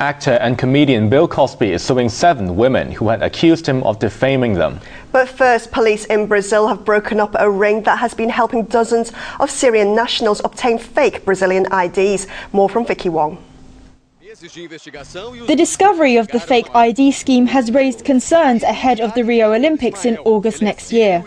Actor and comedian Bill Cosby is suing seven women who had accused him of defaming them. But first, police in Brazil have broken up a ring that has been helping dozens of Syrian nationals obtain fake Brazilian IDs. More from Vicky Wong. The discovery of the fake ID scheme has raised concerns ahead of the Rio Olympics in August next year.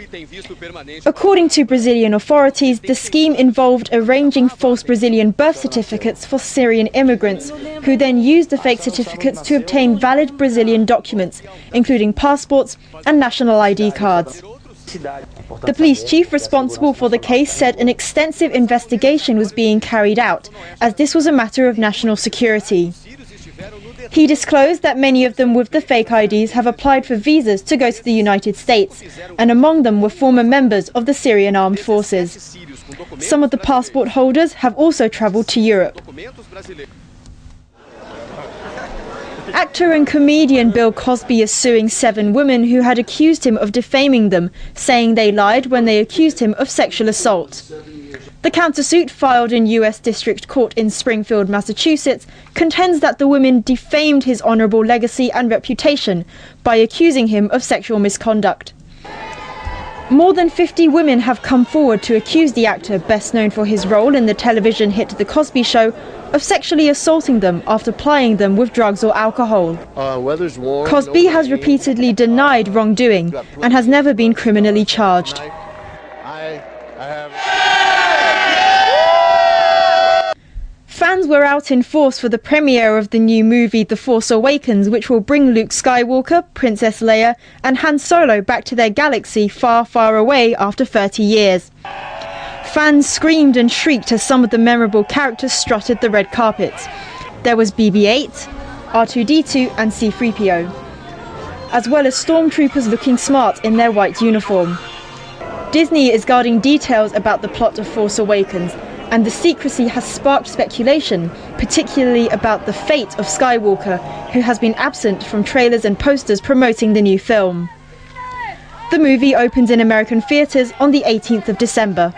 According to Brazilian authorities, the scheme involved arranging false Brazilian birth certificates for Syrian immigrants, who then used the fake certificates to obtain valid Brazilian documents, including passports and national ID cards. The police chief responsible for the case said an extensive investigation was being carried out, as this was a matter of national security. He disclosed that many of them with the fake IDs have applied for visas to go to the United States, and among them were former members of the Syrian armed forces. Some of the passport holders have also travelled to Europe. Actor and comedian Bill Cosby is suing seven women who had accused him of defaming them, saying they lied when they accused him of sexual assault. The countersuit filed in U.S. District Court in Springfield, Massachusetts, contends that the women defamed his honourable legacy and reputation by accusing him of sexual misconduct. More than 50 women have come forward to accuse the actor, best known for his role in the television hit The Cosby Show, of sexually assaulting them after plying them with drugs or alcohol. Uh, warm, Cosby no has rain. repeatedly denied wrongdoing and has never been criminally charged. Fans were out in force for the premiere of the new movie The Force Awakens, which will bring Luke Skywalker, Princess Leia, and Han Solo back to their galaxy far, far away after 30 years. Fans screamed and shrieked as some of the memorable characters strutted the red carpet. There was BB 8, R2D2, and C3PO, as well as stormtroopers looking smart in their white uniform. Disney is guarding details about the plot of Force Awakens, and the secrecy has sparked speculation, particularly about the fate of Skywalker, who has been absent from trailers and posters promoting the new film. The movie opens in American theatres on the 18th of December.